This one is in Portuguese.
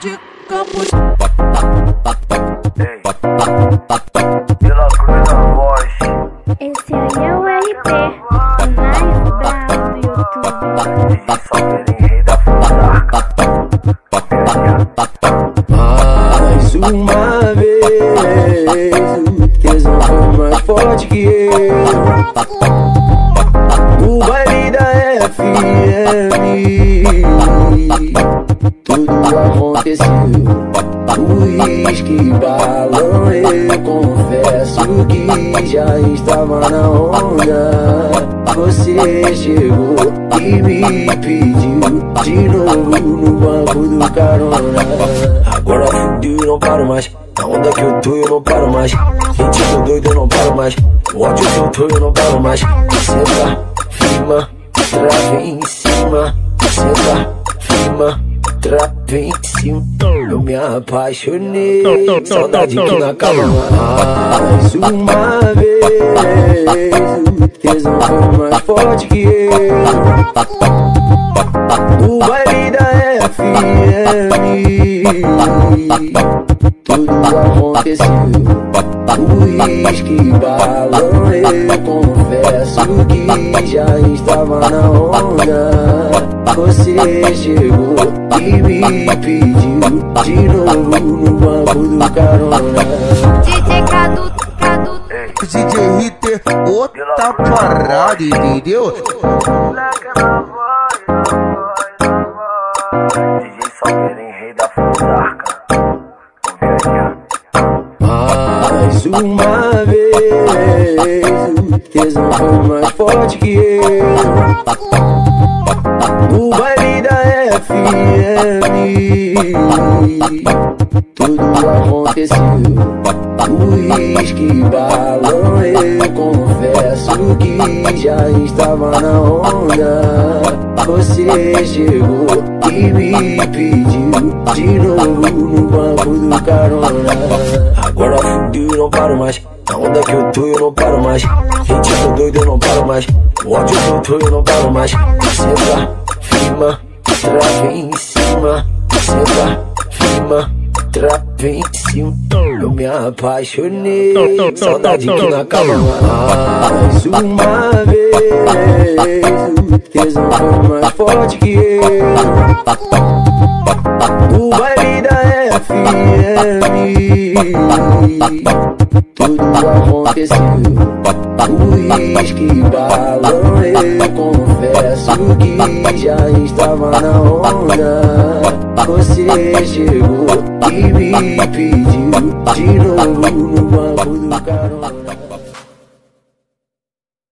de Campos. Pela cruz da voz. Esse aí é o RP, o mais do YouTube. Mais uma vez, o tesão foi mais forte que eu. Tudo aconteceu. Uísque, balão, eu confesso que já estava na onda. Você chegou e me pediu de novo no banco do carona. Agora fudeu e não paro mais. Na onda que eu tô eu não paro mais. Ritmo doido eu não paro mais. O ódio que eu tô eu não paro mais. Senta, firma, trava em cima. Senta, firma, trava em cima. Eu me apaixonei. Saudade que não acaba mais. uma vez. O tesão foi mais forte que eu. No baile da FM Tudo aconteceu Uísque, balão Eu confesso que já estava na onda Você chegou e me pediu De novo no banco do carona. DJ Cadu, Cadu, DJ Ritter, outra parada, entendeu? DJ Salgueirinho, rei da Fusarca. Mais uma vez, o tesão foi mais forte que eu. No baile da FM, tudo aconteceu. Uísque, balão, eu confesso que já estava na onda. Você chegou e me pediu de novo no banco do carona. Agora fudeu não paro mais. Na onda que eu tô eu não paro mais. Ritmo doido eu não paro mais. O ódio que eu tô eu não paro mais. Senta, firma, trava em cima. Senta, firma, trava em cima. Eu me apaixonei. Saudade que não acaba mais. uma vez. O tesão foi mais forte que eu. No baile da FM Tudo aconteceu Uísque, balão Eu confesso que já estava na onda Você chegou e me pediu De novo no banco do carona